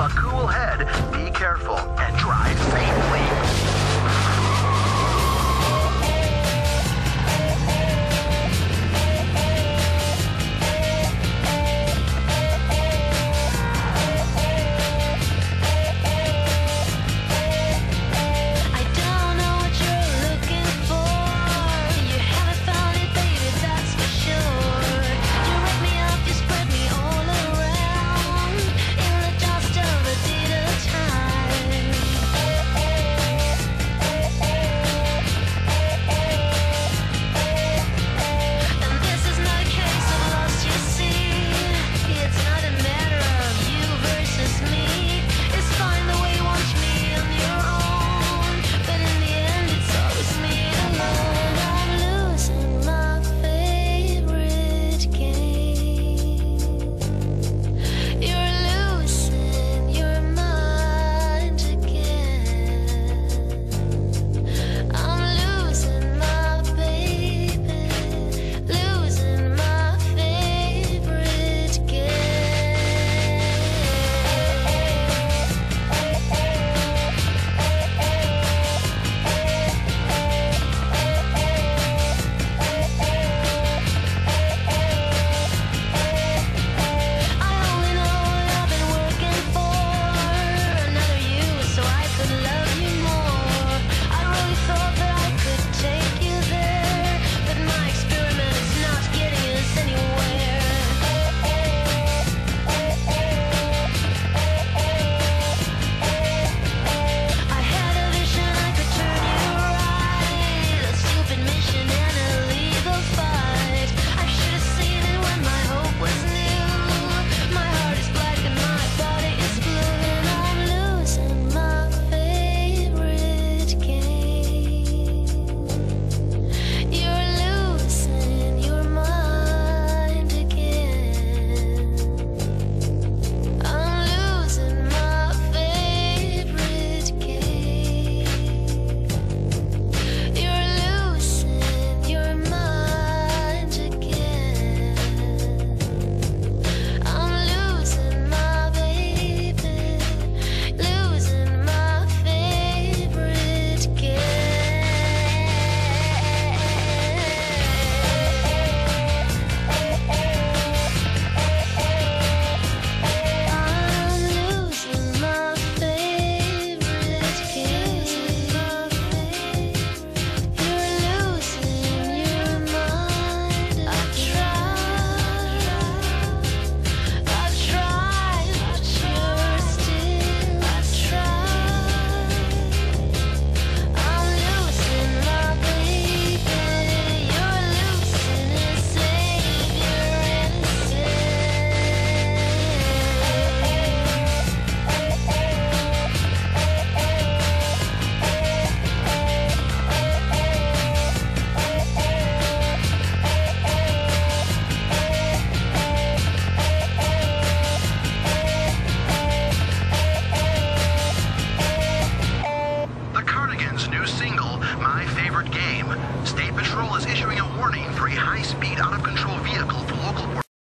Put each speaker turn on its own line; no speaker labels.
A cool head, be careful, and drive safe. single, My Favorite Game, State Patrol is issuing a warning for a high-speed, out-of-control vehicle for local...